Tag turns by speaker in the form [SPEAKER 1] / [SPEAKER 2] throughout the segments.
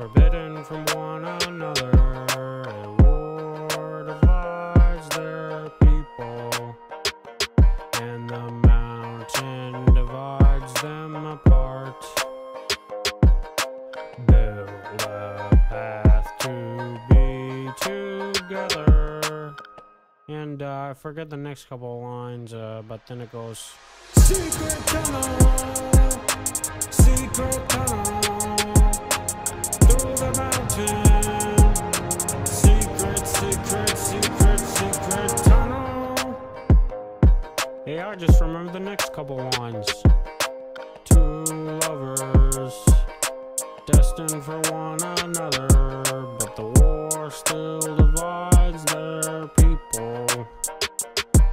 [SPEAKER 1] forbidden from one another. And war divides their people, and the mountain divides them apart. Build a path to be together. And uh, I forget the next couple lines, uh, but then it goes. Secret tunnel, secret tunnel. I just remember the next couple lines. Two lovers, destined for one another, but the war still divides their people.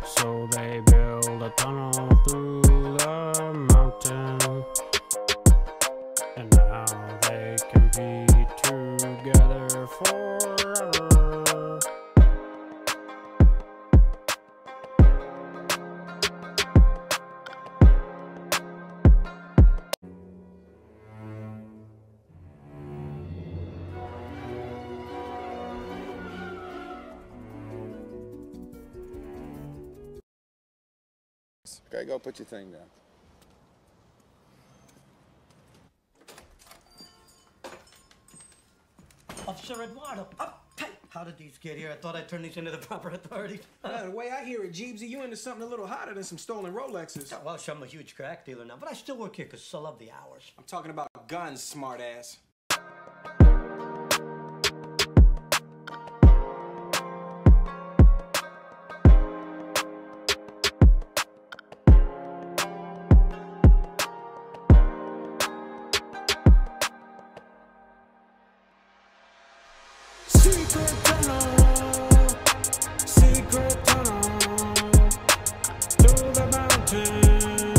[SPEAKER 1] So they build a tunnel through the mountain, and now they compete together forever.
[SPEAKER 2] Okay, go put your thing down.
[SPEAKER 3] Officer Eduardo, up! Hey, how did these get here? I thought I'd turn these into the proper authorities. Yeah,
[SPEAKER 2] the way I hear it, Jeebsy, you into something a little hotter than some stolen Rolexes. Yeah,
[SPEAKER 3] well, I'm a huge crack dealer now, but I still work here because I love the hours.
[SPEAKER 2] I'm talking about guns, smartass.
[SPEAKER 1] Secret tunnel, secret tunnel, through the mountain.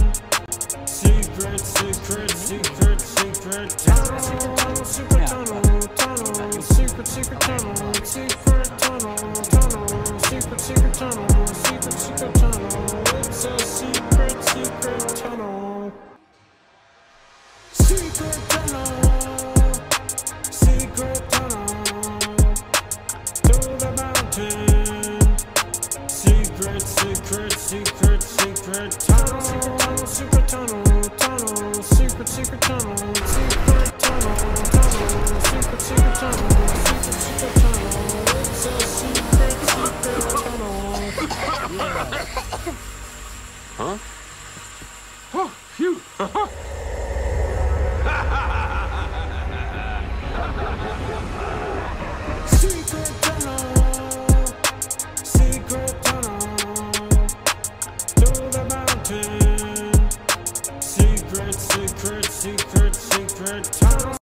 [SPEAKER 1] Secret, secret, secret, secret tunnel, secret tunnel, tunnel, secret, tunnel, secret tunnel, tunnel, secret, secret tunnel, secret, secret tunnel. It's a secret, secret tunnel. Secret secret, secret, secret tunnel. Secret tunnel, tunnel, secret, secret tunnel. Secret tunnel, tunnel, secret, secret tunnel. Secret, secret tunnel. It's a secret, secret tunnel. Secret Secret, secret, tunnel.